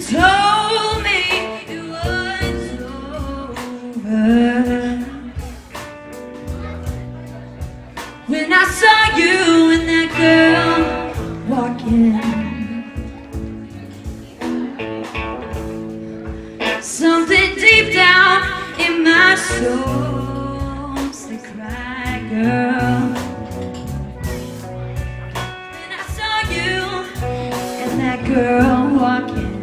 told me it was over. When I saw you and that girl walking. Something deep down in my soul said, cry, girl. When I saw you and that girl walking.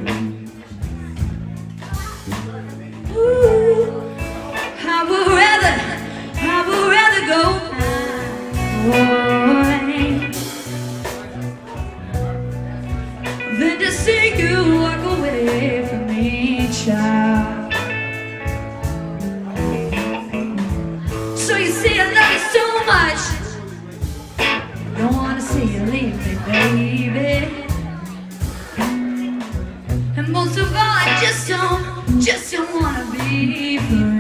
to see you walk away from me, child So you I love you so much Don't wanna see you leave me, baby And most of all, I just don't, just don't wanna be free.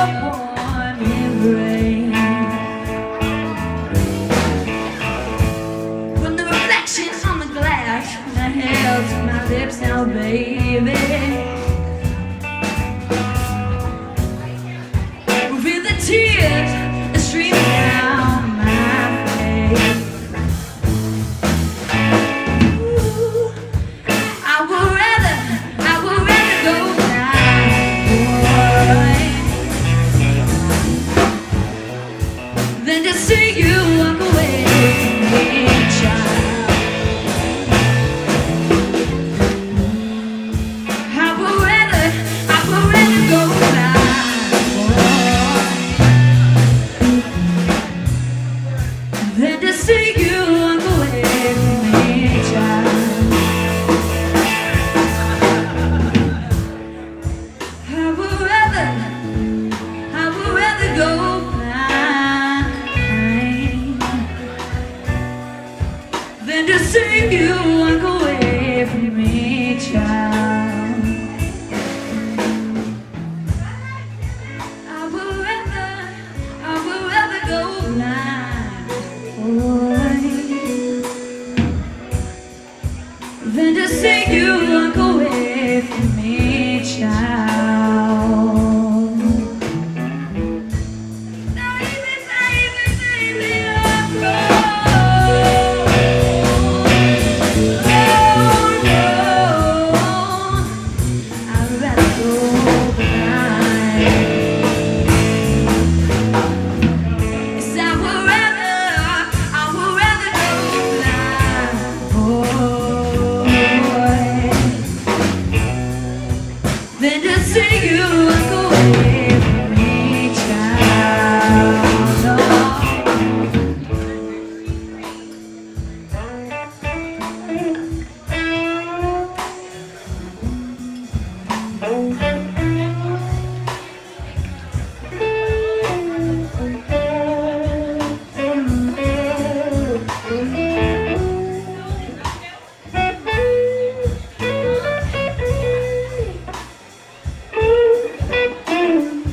upon to see you walk away. sky. Then I see you go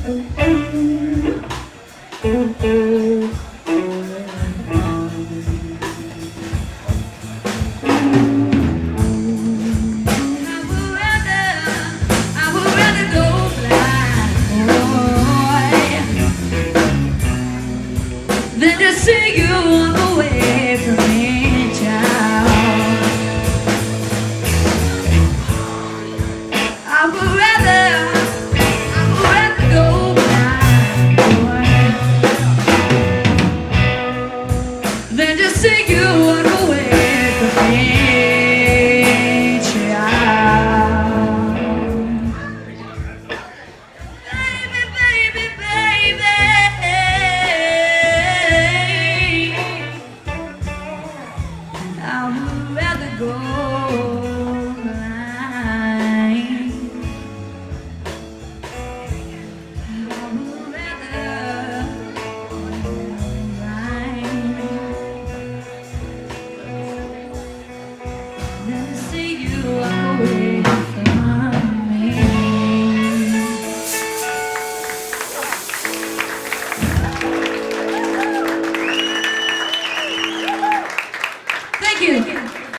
Mm-hmm. I'd rather go.